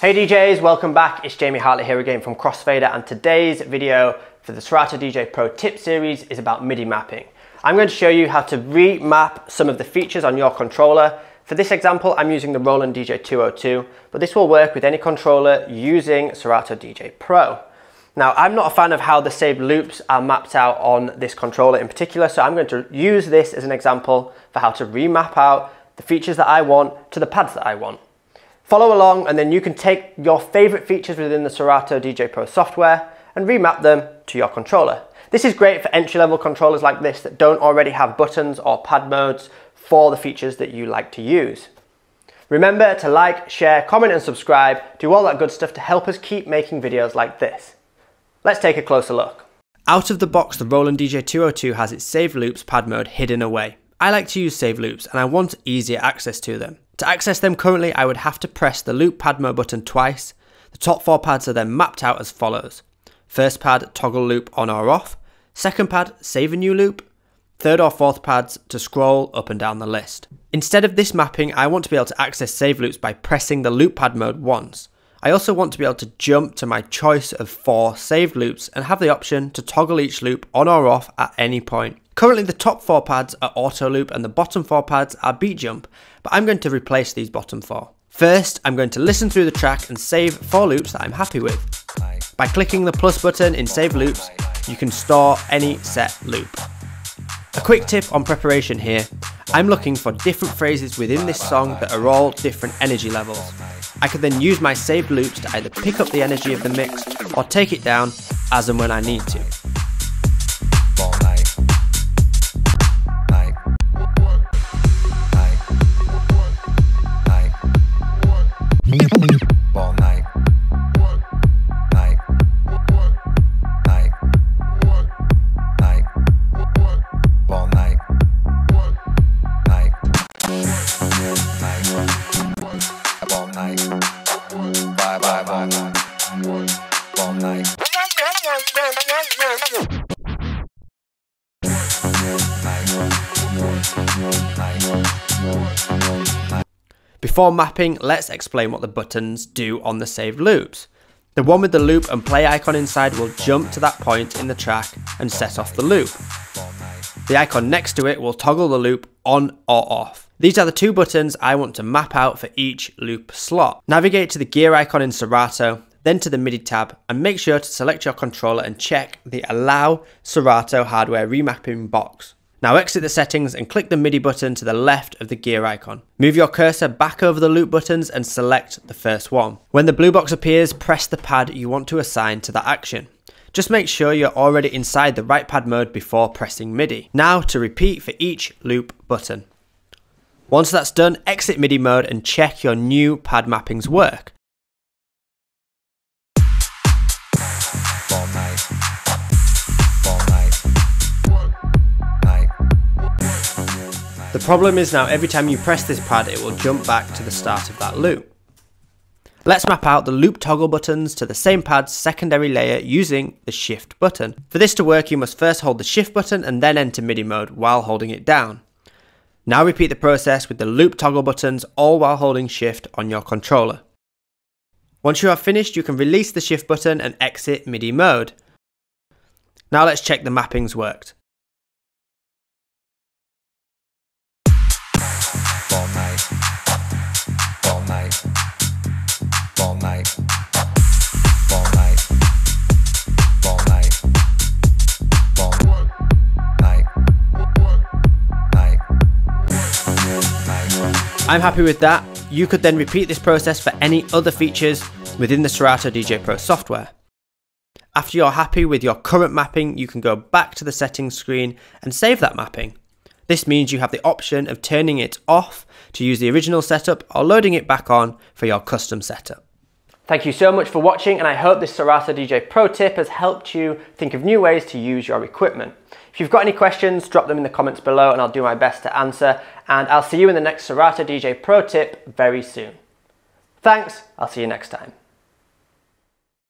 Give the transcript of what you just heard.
Hey DJs, welcome back. It's Jamie Hartley here again from Crossfader and today's video for the Serato DJ Pro tip series is about MIDI mapping. I'm going to show you how to remap some of the features on your controller. For this example, I'm using the Roland DJ 202, but this will work with any controller using Serato DJ Pro. Now, I'm not a fan of how the saved loops are mapped out on this controller in particular, so I'm going to use this as an example for how to remap out the features that I want to the pads that I want. Follow along and then you can take your favorite features within the Serato DJ Pro software and remap them to your controller. This is great for entry-level controllers like this that don't already have buttons or pad modes for the features that you like to use. Remember to like, share, comment and subscribe, do all that good stuff to help us keep making videos like this. Let's take a closer look. Out of the box, the Roland DJ 202 has its save loops pad mode hidden away. I like to use save loops and I want easier access to them. To access them currently, I would have to press the loop pad mode button twice. The top four pads are then mapped out as follows. First pad, toggle loop on or off. Second pad, save a new loop. Third or fourth pads to scroll up and down the list. Instead of this mapping, I want to be able to access save loops by pressing the loop pad mode once. I also want to be able to jump to my choice of four saved loops and have the option to toggle each loop on or off at any point. Currently the top four pads are auto loop and the bottom four pads are beat jump, but I'm going to replace these bottom four. First, I'm going to listen through the track and save four loops that I'm happy with. By clicking the plus button in save loops, you can store any set loop. A quick tip on preparation here, I'm looking for different phrases within this song that are all different energy levels. I can then use my saved loops to either pick up the energy of the mix or take it down as and when I need to. Before mapping, let's explain what the buttons do on the saved loops. The one with the loop and play icon inside will jump to that point in the track and set off the loop. The icon next to it will toggle the loop on or off. These are the two buttons I want to map out for each loop slot. Navigate to the gear icon in Serato, then to the MIDI tab and make sure to select your controller and check the Allow Serato Hardware Remapping box. Now exit the settings and click the MIDI button to the left of the gear icon. Move your cursor back over the loop buttons and select the first one. When the blue box appears, press the pad you want to assign to that action. Just make sure you're already inside the right pad mode before pressing MIDI. Now to repeat for each loop button. Once that's done, exit MIDI mode and check your new pad mappings work. The problem is now every time you press this pad it will jump back to the start of that loop. Let's map out the loop toggle buttons to the same pad's secondary layer using the shift button. For this to work you must first hold the shift button and then enter MIDI mode while holding it down. Now repeat the process with the loop toggle buttons all while holding shift on your controller. Once you have finished you can release the shift button and exit MIDI mode. Now let's check the mappings worked. I'm happy with that. You could then repeat this process for any other features within the Serato DJ Pro software. After you're happy with your current mapping, you can go back to the settings screen and save that mapping. This means you have the option of turning it off to use the original setup or loading it back on for your custom setup. Thank you so much for watching and I hope this Serato DJ Pro tip has helped you think of new ways to use your equipment. If you've got any questions, drop them in the comments below and I'll do my best to answer. And I'll see you in the next Serato DJ Pro tip very soon. Thanks, I'll see you next time.